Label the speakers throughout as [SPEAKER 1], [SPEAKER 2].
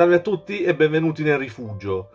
[SPEAKER 1] Salve a tutti e benvenuti nel rifugio.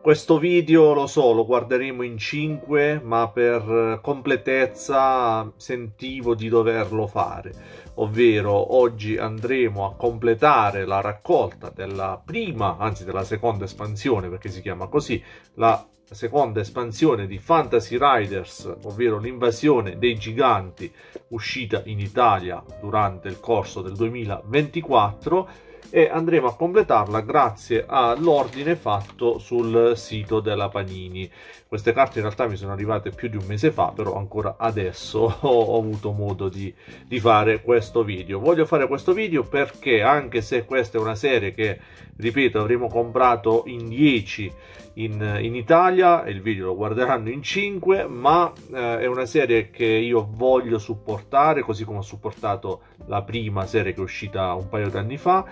[SPEAKER 1] Questo video, lo so, lo guarderemo in 5, ma per completezza sentivo di doverlo fare. Ovvero, oggi andremo a completare la raccolta della prima, anzi della seconda espansione, perché si chiama così, la seconda espansione di Fantasy Riders, ovvero l'invasione dei giganti, uscita in Italia durante il corso del 2024 e andremo a completarla grazie all'ordine fatto sul sito della Panini. Queste carte in realtà mi sono arrivate più di un mese fa, però ancora adesso ho avuto modo di, di fare questo video. Voglio fare questo video perché anche se questa è una serie che, ripeto, avremo comprato in 10 in, in, Italia, il video lo guarderanno in 5, ma eh, è una serie che io voglio supportare, così come ho supportato la prima serie che è uscita un paio di anni fa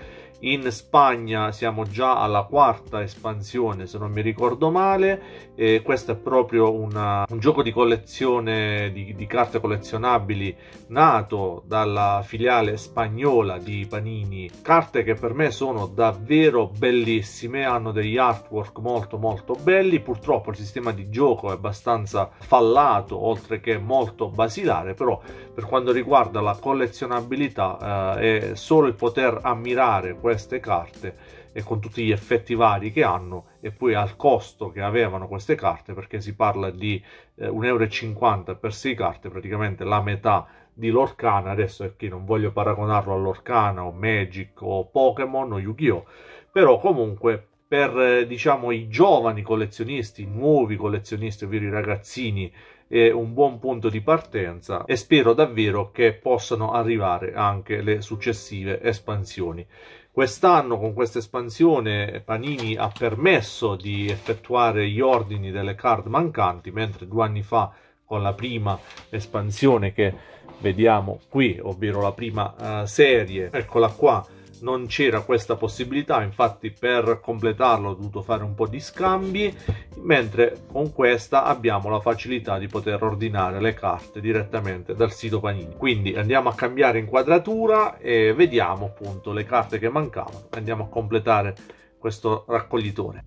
[SPEAKER 1] in Spagna siamo già alla quarta espansione se non mi ricordo male e questo è proprio una, un gioco di collezione di, di, carte collezionabili nato dalla filiale spagnola di Panini. Carte che per me sono davvero bellissime hanno degli artwork molto molto belli. Purtroppo il sistema di gioco è abbastanza fallato oltre che molto basilare però per quanto riguarda la collezionabilità eh, è solo il poter ammirare queste carte e con tutti gli effetti vari che hanno e poi al costo che avevano queste carte perché si parla di eh, 1,50 euro per 6 carte praticamente la metà di Lorcana adesso è che non voglio paragonarlo all'Orcana o Magic o Pokémon o Yu-Gi-Oh però comunque per eh, diciamo i giovani collezionisti nuovi collezionisti ovvero i ragazzini è un buon punto di partenza e spero davvero che possano arrivare anche le successive espansioni. Quest'anno con questa espansione Panini ha permesso di effettuare gli ordini delle card mancanti, mentre due anni fa con la prima espansione che vediamo qui, ovvero la prima uh, serie, eccola qua, non c'era questa possibilità, infatti per completarlo ho dovuto fare un po' di scambi, mentre con questa abbiamo la facilità di poter ordinare le carte direttamente dal sito Panini. Quindi andiamo a cambiare inquadratura e vediamo appunto le carte che mancavano, andiamo a completare questo raccoglitore.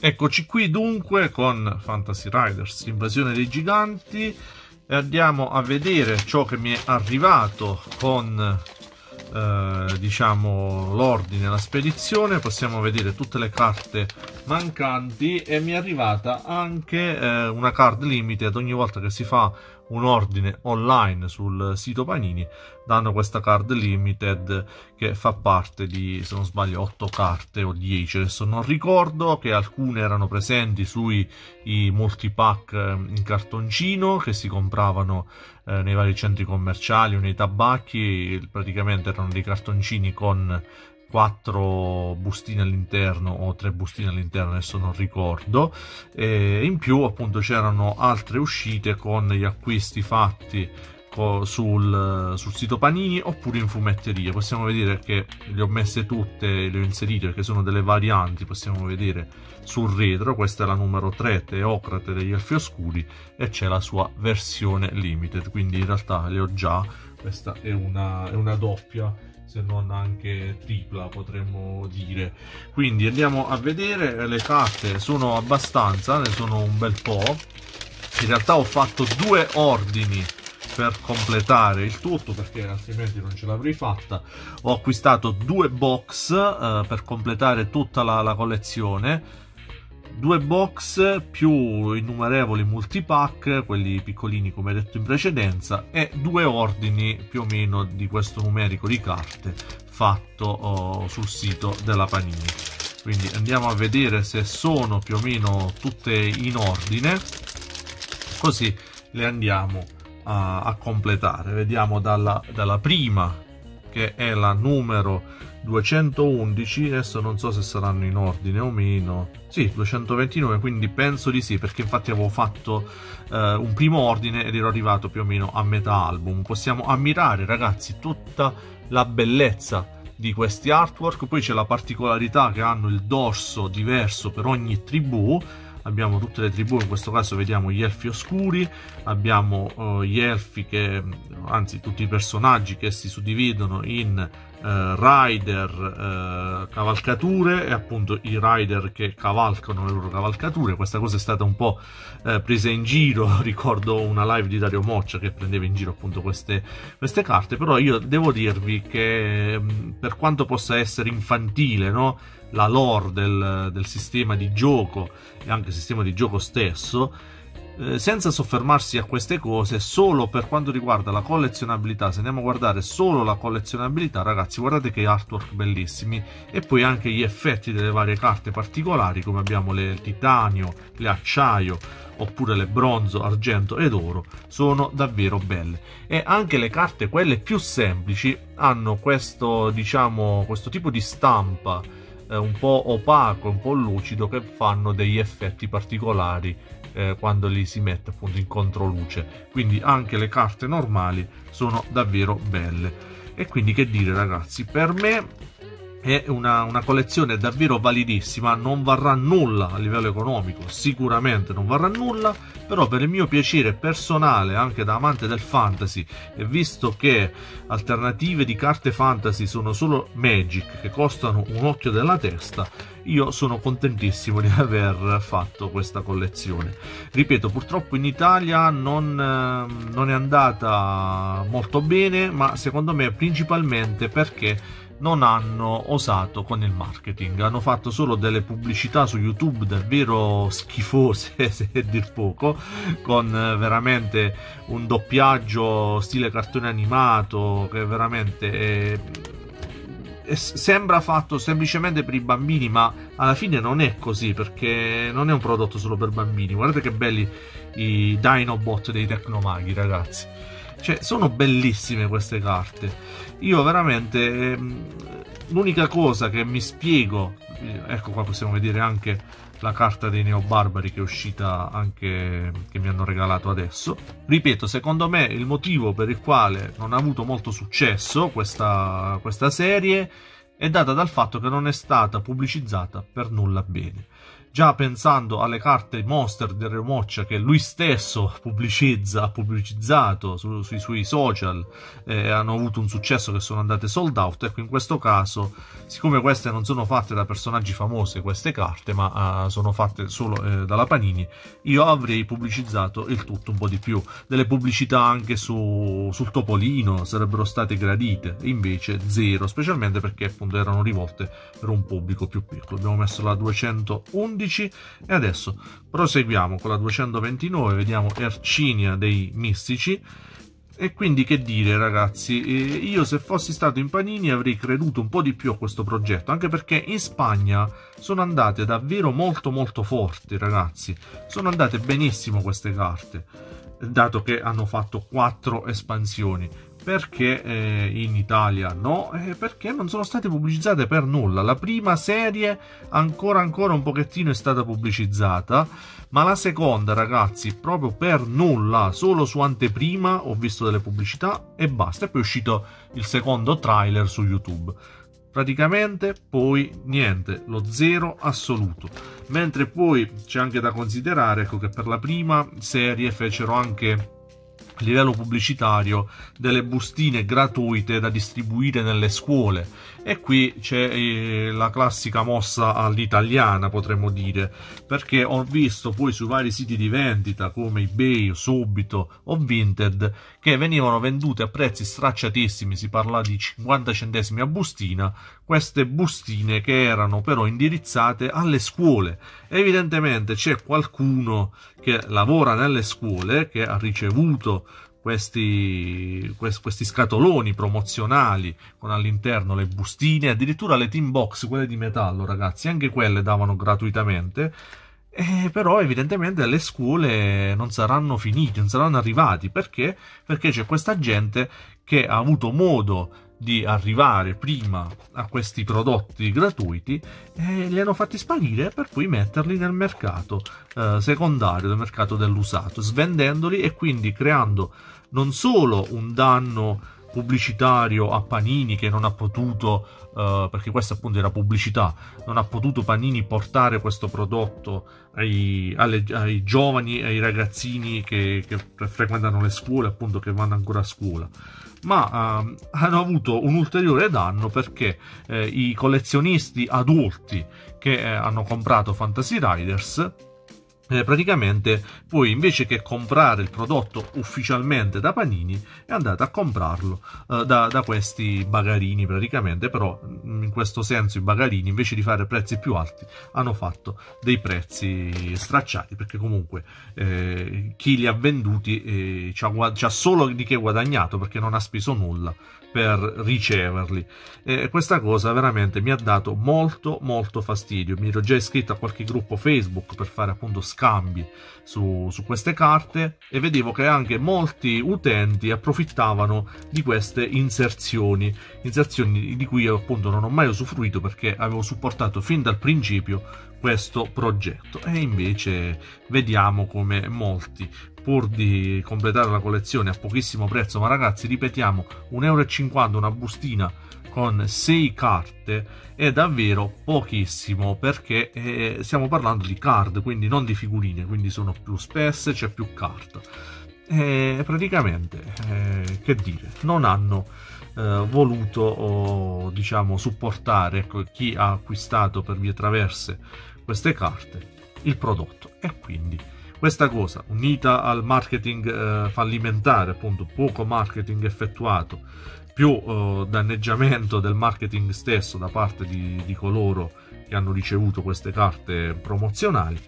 [SPEAKER 1] Eccoci qui dunque con Fantasy Riders, invasione dei giganti, e andiamo a vedere ciò che mi è arrivato con eh, diciamo l'ordine la spedizione possiamo vedere tutte le carte mancanti e mi è arrivata anche eh, una card limited. Ogni volta che si fa un ordine online sul sito Panini danno questa card limited che fa parte di se non sbaglio 8 carte o 10 adesso non ricordo che alcune erano presenti sui multipack eh, in cartoncino che si compravano eh, nei vari centri commerciali o nei tabacchi praticamente erano dei cartoncini con quattro bustine all'interno o tre bustine all'interno, adesso non ricordo. E in più, appunto, c'erano altre uscite con gli acquisti fatti sul, sul, sito Panini oppure in fumetteria. Possiamo vedere che le ho messe tutte, le ho inserite perché sono delle varianti. Possiamo vedere sul retro. Questa è la numero 3, Teocrate degli Elfi Oscuri, e c'è la sua versione limited. Quindi in realtà le ho già. Questa è una, è una doppia se non anche tripla potremmo dire quindi andiamo a vedere le carte sono abbastanza ne sono un bel po' in realtà ho fatto due ordini per completare il tutto perché altrimenti non ce l'avrei fatta. Ho acquistato due box eh, per completare tutta la, la collezione. Due box più innumerevoli multipack, quelli piccolini come detto in precedenza, e due ordini più o meno di questo numerico di carte fatto oh, sul sito della Panini. Quindi andiamo a vedere se sono più o meno tutte in ordine, così le andiamo a, a completare. Vediamo dalla, dalla prima che è la numero 211 adesso non so se saranno in ordine o meno. Sì 229 quindi penso di sì perché infatti avevo fatto eh, un primo ordine ed ero arrivato più o meno a metà album. Possiamo ammirare ragazzi tutta la bellezza di questi artwork. Poi c'è la particolarità che hanno il dorso diverso per ogni tribù abbiamo tutte le tribù, in questo caso vediamo gli elfi oscuri, abbiamo uh, gli elfi che, anzi tutti i personaggi che si suddividono in eh, rider eh, cavalcature e appunto i rider che cavalcano le loro cavalcature. Questa cosa è stata un po' eh, presa in giro, ricordo una live di Dario Moccia che prendeva in giro appunto queste, queste carte, però io devo dirvi che mm, per quanto possa essere infantile, no? la lore del, del sistema di gioco e anche il sistema di gioco stesso, eh, senza soffermarsi a queste cose, solo per quanto riguarda la collezionabilità, se andiamo a guardare solo la collezionabilità, ragazzi, guardate che artwork bellissimi e poi anche gli effetti delle varie carte particolari, come abbiamo le titanio, le acciaio, oppure le bronzo, argento ed oro, sono davvero belle. E anche le carte, quelle più semplici, hanno questo, diciamo, questo tipo di stampa eh, un po' opaco, un po' lucido, che fanno degli effetti particolari eh, quando li si mette appunto in controluce. Quindi anche le carte normali sono davvero belle. E quindi che dire ragazzi, per me è una, una, collezione davvero validissima, non varrà nulla a livello economico, sicuramente non varrà nulla, però per il mio piacere personale, anche da amante del fantasy, e visto che alternative di carte fantasy sono solo Magic, che costano un occhio della testa, io sono contentissimo di aver fatto questa collezione. Ripeto, purtroppo in Italia non, ehm, non è andata molto bene, ma secondo me principalmente perché non hanno osato con il marketing, hanno fatto solo delle pubblicità su YouTube davvero schifose, se è dir poco, con veramente un doppiaggio stile cartone animato che veramente è sembra fatto semplicemente per i bambini, ma alla fine non è così perché non è un prodotto solo per bambini. Guardate che belli i Dinobot dei Tecnomaghi, ragazzi. Cioè, sono bellissime queste carte. Io veramente ehm, l'unica cosa che mi spiego, ecco qua possiamo vedere anche la carta dei neobarbari che è uscita anche che mi hanno regalato adesso. Ripeto, secondo me il motivo per il quale non ha avuto molto successo questa, questa serie è data dal fatto che non è stata pubblicizzata per nulla bene già pensando alle carte Monster del Remoccia che lui stesso pubblicizza, ha pubblicizzato su, sui suoi social eh, hanno avuto un successo che sono andate sold out, ecco in questo caso, siccome queste non sono fatte da personaggi famosi queste carte, ma uh, sono fatte solo eh, dalla Panini, io avrei pubblicizzato il tutto un po' di più. Delle pubblicità anche su, sul Topolino sarebbero state gradite, invece zero, specialmente perché appunto erano rivolte per un pubblico più piccolo. Abbiamo messo la 211 11 e adesso proseguiamo con la 229, vediamo Ercinia dei Mistici. E quindi che dire ragazzi, io se fossi stato in Panini avrei creduto un po' di più a questo progetto, anche perché in Spagna sono andate davvero molto molto forti ragazzi, sono andate benissimo queste carte, dato che hanno fatto quattro espansioni perché eh, in Italia no? Eh, perché non sono state pubblicizzate per nulla. La prima serie ancora ancora un pochettino è stata pubblicizzata, ma la seconda, ragazzi, proprio per nulla, solo su anteprima ho visto delle pubblicità e basta. E poi è uscito il secondo trailer su YouTube. Praticamente poi niente, lo zero assoluto. Mentre poi c'è anche da considerare ecco, che per la prima serie fecero anche a livello pubblicitario delle bustine gratuite da distribuire nelle scuole e qui c'è eh, la classica mossa all'italiana potremmo dire perché ho visto poi su vari siti di vendita come ebay, subito o vinted che venivano vendute a prezzi stracciatissimi si parla di 50 centesimi a bustina queste bustine che erano però indirizzate alle scuole. Evidentemente c'è qualcuno che lavora nelle scuole che ha ricevuto questi, questi scatoloni promozionali con all'interno le bustine, addirittura le team box, quelle di metallo, ragazzi, anche quelle davano gratuitamente. Eh, però evidentemente le scuole non saranno finite, non saranno arrivati perché? Perché c'è questa gente che ha avuto modo di arrivare prima a questi prodotti gratuiti e li hanno fatti sparire per poi metterli nel mercato eh, secondario, nel mercato dell'usato, svendendoli e quindi creando non solo un danno pubblicitario a Panini che non ha potuto, uh, perché questa appunto era pubblicità, non ha potuto Panini portare questo prodotto ai, alle, ai giovani, ai ragazzini che, che frequentano le scuole, appunto che vanno ancora a scuola. Ma uh, hanno avuto un ulteriore danno perché eh, i collezionisti adulti che eh, hanno comprato Fantasy Riders eh, praticamente poi invece che comprare il prodotto ufficialmente da Panini è andata a comprarlo eh, da, da, questi bagarini praticamente però mm, in questo senso i bagarini invece di fare prezzi più alti hanno fatto dei prezzi stracciati perché comunque eh, chi li ha venduti eh, ci ci ha solo di che guadagnato perché non ha speso nulla per riceverli. E questa cosa veramente mi ha dato molto molto fastidio. Mi ero già iscritto a qualche gruppo Facebook per fare appunto scambi su, su queste carte e vedevo che anche molti utenti approfittavano di queste inserzioni, inserzioni di cui appunto non ho mai usufruito perché avevo supportato fin dal principio questo progetto. E invece vediamo come molti pur di completare la collezione a pochissimo prezzo, ma ragazzi ripetiamo 1,50 euro una bustina con 6 carte è davvero pochissimo perché eh, stiamo parlando di card, quindi non di figurine, quindi sono più spesse, c'è più carta. E praticamente, eh, che dire, non hanno eh, voluto diciamo supportare ecco, chi ha acquistato per vie traverse queste carte il prodotto e quindi questa cosa, unita al marketing eh, fallimentare, appunto poco marketing effettuato, più eh, danneggiamento del marketing stesso da parte di, di, coloro che hanno ricevuto queste carte promozionali,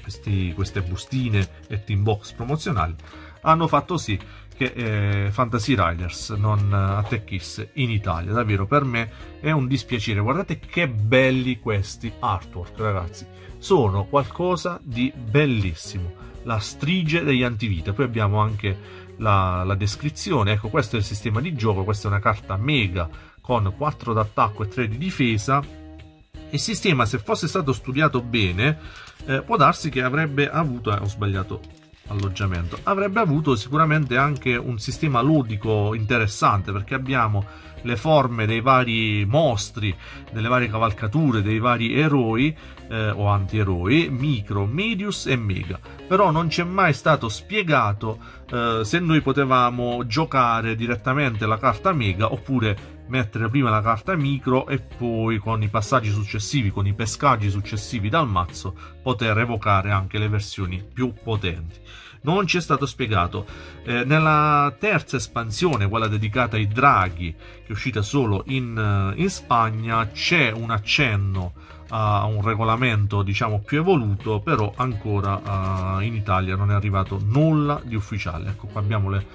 [SPEAKER 1] questi, queste bustine e team box promozionali, hanno fatto sì che eh, Fantasy Riders non attecchisse in Italia. Davvero per me è un dispiacere. Guardate che belli questi artwork, ragazzi sono qualcosa di bellissimo. La strige degli antivita. Poi abbiamo anche la, la, descrizione. Ecco, questo è il sistema di gioco. Questa è una carta mega con 4 d'attacco e 3 di difesa. Il sistema, se fosse stato studiato bene, eh, può darsi che avrebbe avuto. Eh, ho sbagliato alloggiamento. Avrebbe avuto sicuramente anche un sistema ludico interessante perché abbiamo le forme dei vari mostri, delle varie cavalcature, dei vari eroi eh, o antieroi, micro, medius e mega. Però non ci è mai stato spiegato eh, se noi potevamo giocare direttamente la carta mega oppure mettere prima la carta micro e poi con i passaggi successivi, con i pescaggi successivi dal mazzo, poter evocare anche le versioni più potenti non ci è stato spiegato. Eh, nella terza espansione, quella dedicata ai draghi, che è uscita solo in, eh, in Spagna, c'è un accenno a un regolamento diciamo più evoluto, però ancora uh, in Italia non è arrivato nulla di ufficiale. Ecco qua abbiamo le,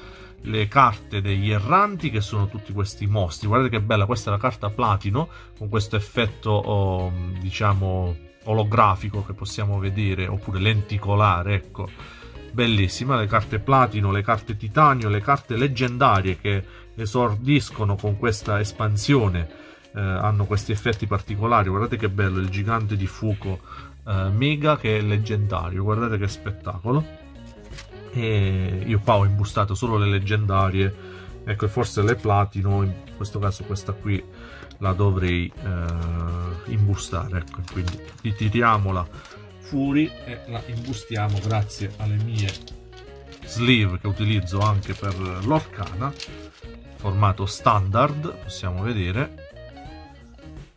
[SPEAKER 1] le carte degli erranti che sono tutti questi mostri. Guardate che bella, questa è la carta platino con questo effetto oh, diciamo olografico che possiamo vedere oppure lenticolare, ecco bellissima, le carte platino, le carte titanio, le carte leggendarie che esordiscono con questa espansione eh, hanno questi effetti particolari, guardate che bello il gigante di fuoco eh, mega che è leggendario, guardate che spettacolo. E io qua ho imbustato solo le leggendarie. Ecco forse le platino in questo caso questa qui la dovrei eh, imbustare ecco. Quindi ritiriamola fuori e la imbustiamo grazie alle mie sleeve che utilizzo anche per l'orcana formato standard possiamo vedere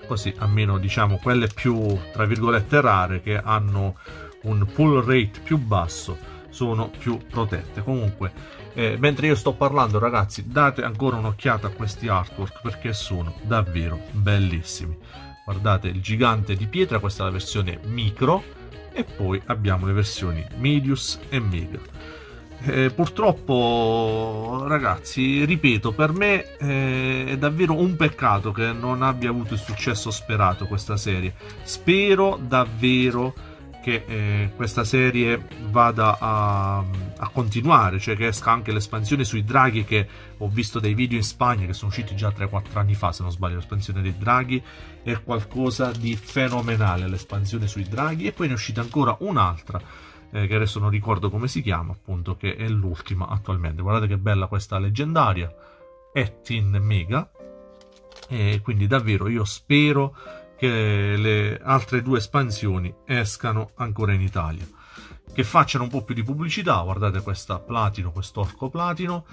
[SPEAKER 1] così almeno diciamo quelle più tra virgolette rare che hanno un pull rate più basso sono più protette comunque eh, mentre io sto parlando ragazzi date ancora un'occhiata a questi artwork perché sono davvero bellissimi guardate il gigante di pietra questa è la versione micro e poi abbiamo le versioni Medius e Mega. Eh, purtroppo, ragazzi, ripeto, per me eh, è davvero un peccato che non abbia avuto il successo sperato questa serie. Spero davvero che eh, questa serie vada a, a, continuare, cioè che esca anche l'espansione sui draghi che ho visto dei video in Spagna che sono usciti già 3-4 anni fa, se non sbaglio, l'espansione dei draghi è qualcosa di fenomenale, l'espansione sui draghi e poi ne è uscita ancora un'altra eh, che adesso non ricordo come si chiama, appunto, che è l'ultima attualmente. Guardate che bella questa leggendaria, Ettin Mega, e quindi davvero io spero che le altre due espansioni escano ancora in Italia. Che facciano un po' più di pubblicità. Guardate questa platino, questo orco platino.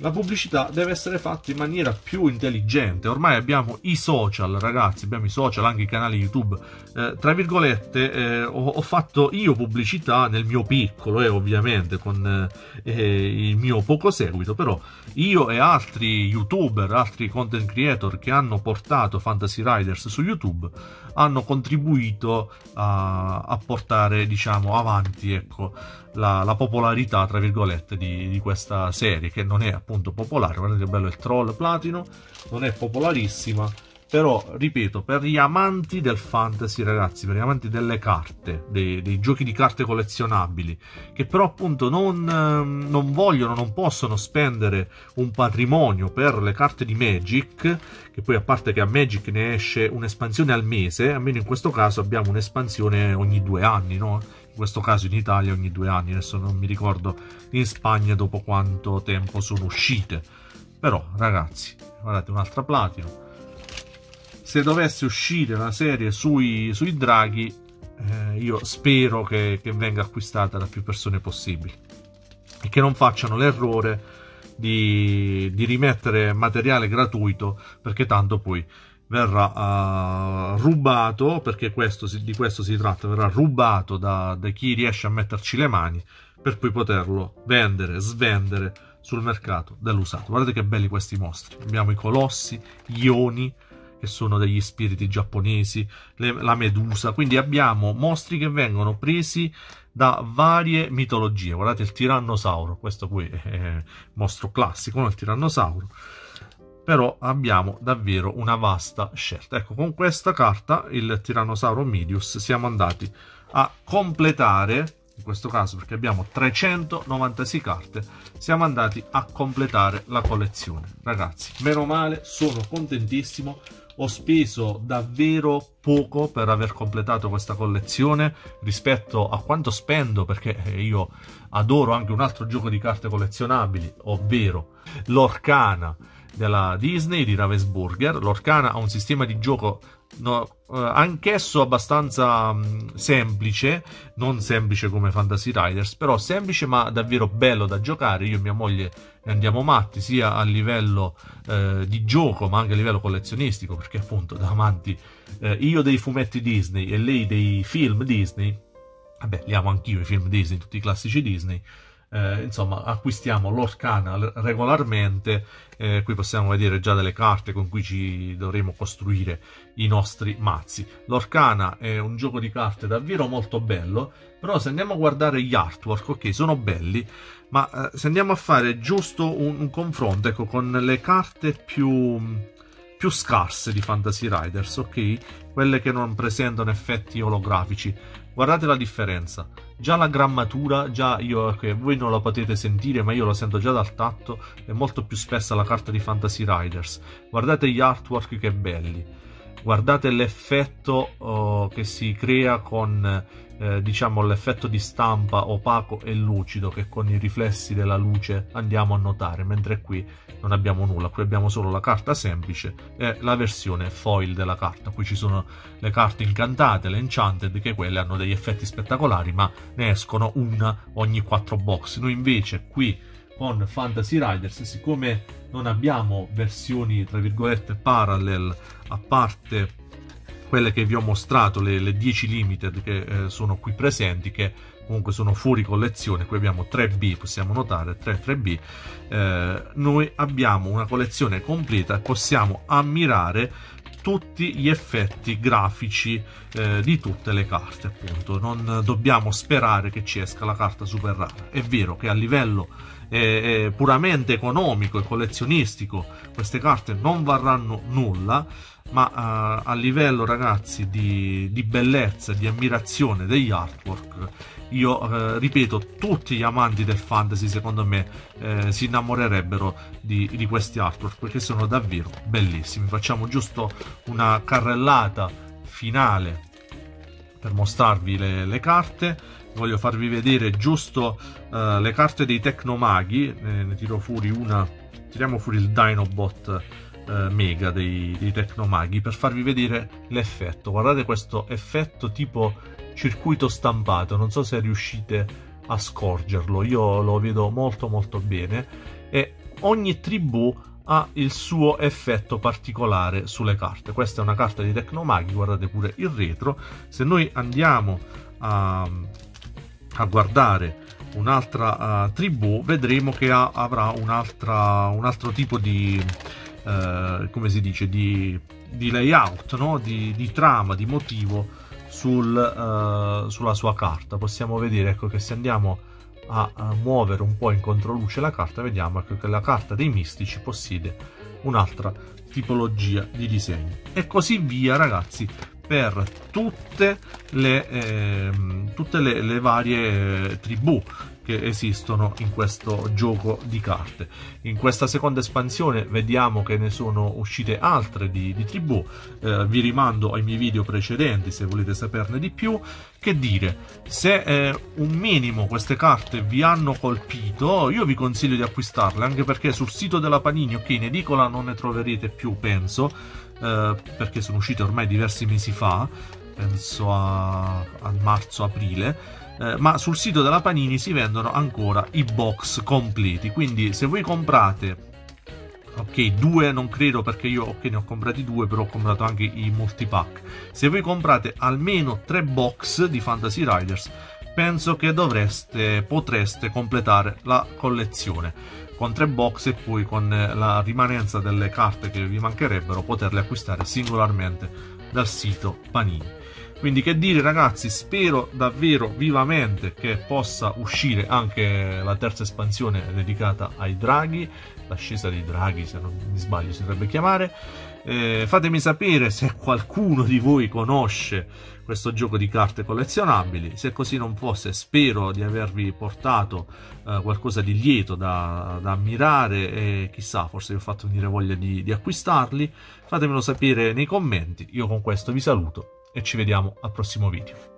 [SPEAKER 1] La pubblicità deve essere fatta in maniera più intelligente. Ormai abbiamo i social, ragazzi, abbiamo i social, anche i canali YouTube. Eh, tra virgolette, eh, ho, ho, fatto io pubblicità nel mio piccolo, eh, ovviamente, con eh, il mio poco seguito, però io e altri YouTuber, altri content creator che hanno portato Fantasy Riders su YouTube hanno contribuito a, a portare, diciamo, avanti, ecco, la, la, popolarità, tra virgolette, di, di, questa serie, che non è appunto popolare. Guardate che bello il troll platino, non è popolarissima, però, ripeto, per gli amanti del fantasy, ragazzi, per gli amanti delle carte, dei, dei giochi di carte collezionabili, che però appunto non, ehm, non, vogliono, non possono spendere un patrimonio per le carte di Magic, che poi a parte che a Magic ne esce un'espansione al mese, almeno in questo caso abbiamo un'espansione ogni due anni, no? Questo caso in Italia ogni due anni, adesso non mi ricordo in Spagna dopo quanto tempo sono uscite. Però, ragazzi, guardate, un'altra platino se dovesse uscire la serie sui, sui draghi, eh, io spero che, che, venga acquistata da più persone possibili e che non facciano l'errore di, di rimettere materiale gratuito perché tanto poi verrà uh, rubato perché questo, di questo si tratta verrà rubato da, da chi riesce a metterci le mani per poi poterlo vendere, svendere sul mercato dell'usato. Guardate che belli questi mostri. Abbiamo i colossi, gli oni, che sono degli spiriti giapponesi, le, la medusa, quindi abbiamo mostri che vengono presi da varie mitologie. Guardate il tirannosauro, questo poi è un mostro classico, no? il tirannosauro. Però abbiamo davvero una vasta scelta. Ecco, con questa carta, il tirannosauro Midius, siamo andati a completare in questo caso perché abbiamo 396 carte, siamo andati a completare la collezione. Ragazzi, meno male, sono contentissimo, ho speso davvero poco per aver completato questa collezione rispetto a quanto spendo perché eh, io adoro anche un altro gioco di carte collezionabili, ovvero l'Orcana della Disney di Ravensburger. L'Orcana ha un sistema di gioco no, eh, anch'esso abbastanza mh, mm, semplice, non semplice come Fantasy Riders, però semplice ma davvero bello da giocare. Io e mia moglie andiamo matti sia a livello eh, di gioco ma anche a livello collezionistico, perché appunto da amanti eh, io dei fumetti Disney e lei dei film Disney, vabbè, li amo anch'io i film Disney, tutti i classici Disney eh, insomma acquistiamo l'Orcana regolarmente eh, qui possiamo vedere già delle carte con cui ci dovremo costruire i nostri mazzi l'Orcana è un gioco di carte davvero molto bello però se andiamo a guardare gli artwork ok sono belli ma eh, se andiamo a fare giusto un, un confronto ecco, con le carte più più scarse di Fantasy Riders, ok? Quelle che non presentano effetti olografici. Guardate la differenza. Già la grammatura, già io, che voi non la potete sentire, ma io lo sento già dal tatto, è molto più spessa la carta di Fantasy Riders. Guardate gli artwork che belli. Guardate l'effetto oh, che si crea con eh, diciamo l'effetto di stampa opaco e lucido che con i riflessi della luce andiamo a notare, mentre qui non abbiamo nulla, qui abbiamo solo la carta semplice e la versione foil della carta. Qui ci sono le carte incantate, le enchanted, che quelle hanno degli effetti spettacolari, ma ne escono una ogni quattro box. Noi invece qui con Fantasy Riders, siccome non abbiamo versioni tra virgolette parallel a parte quelle che vi ho mostrato, le, le 10 limited che eh, sono qui presenti, che comunque sono fuori collezione, qui abbiamo 3B, possiamo notare 3 3B, eh, noi abbiamo una collezione completa e possiamo ammirare tutti gli effetti grafici eh, di tutte le carte appunto. Non dobbiamo sperare che ci esca la carta super rara. È vero che a livello eh, eh puramente economico e collezionistico queste carte non varranno nulla ma uh, a livello ragazzi di, di, bellezza, di ammirazione degli artwork, io uh, ripeto, tutti gli amanti del fantasy secondo me uh, si innamorerebbero di, di, questi artwork perché sono davvero bellissimi. Facciamo giusto una carrellata finale per mostrarvi le, le carte. Voglio farvi vedere giusto le carte dei Tecnomaghi, ne, ne tiro fuori una, tiriamo fuori il Dinobot eh, mega dei, dei Tecnomaghi per farvi vedere l'effetto. Guardate questo effetto tipo circuito stampato, non so se riuscite a scorgerlo io lo vedo molto molto bene e ogni tribù ha il suo effetto particolare sulle carte. Questa è una carta di Tecnomaghi guardate pure il retro. Se noi andiamo a, a guardare un'altra uh, tribù vedremo che ha, avrà un altro tipo di uh, come si dice di, di layout no? di, di, trama di motivo sul, uh, sulla sua carta. Possiamo vedere ecco che se andiamo a, muovere un po' in controluce la carta vediamo che la carta dei mistici possiede un'altra tipologia di disegno. E così via ragazzi per tutte le, eh, tutte le, le varie eh, tribù che esistono in questo gioco di carte. In questa seconda espansione vediamo che ne sono uscite altre di, di tribù, eh, vi rimando ai miei video precedenti se volete saperne di più. Che dire, se eh, un minimo queste carte vi hanno colpito, io vi consiglio di acquistarle, anche perché sul sito della Panini, ok, in edicola non ne troverete più, penso, eh, perché sono uscite ormai diversi mesi fa, penso a, a marzo-aprile, eh, ma sul sito della Panini si vendono ancora i box completi, quindi se voi comprate ok due non credo perché io ok ne ho comprati due però ho comprato anche i multipack. Se voi comprate almeno tre box di Fantasy Riders penso che dovreste potreste completare la collezione. Con tre box e poi con la rimanenza delle carte che vi mancherebbero poterle acquistare singolarmente dal sito Panini quindi che dire ragazzi, spero davvero vivamente che possa uscire anche la terza espansione dedicata ai draghi, l'ascesa dei draghi se non mi sbaglio si dovrebbe chiamare. Eh, fatemi sapere se qualcuno di voi conosce questo gioco di carte collezionabili. Se così non fosse, spero di avervi portato eh, qualcosa di lieto da, da, ammirare e chissà, forse vi ho fatto venire voglia di, di acquistarli. Fatemelo sapere nei commenti. Io con questo vi saluto e ci vediamo al prossimo video.